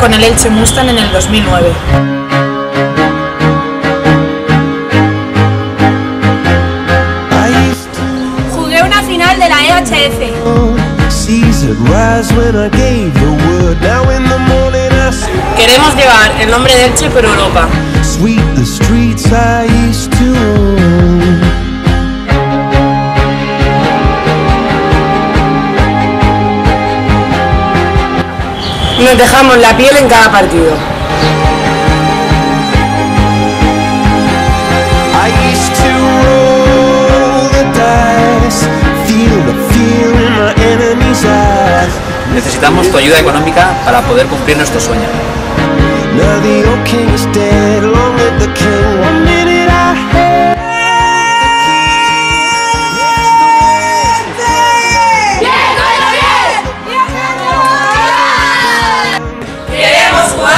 con el Elche Mustang en el 2009. Jugué una final de la EHF. Queremos llevar el nombre de Elche por Europa. Nos dejamos la piel en cada partido. Necesitamos tu ayuda económica para poder cumplir nuestro sueño. That's.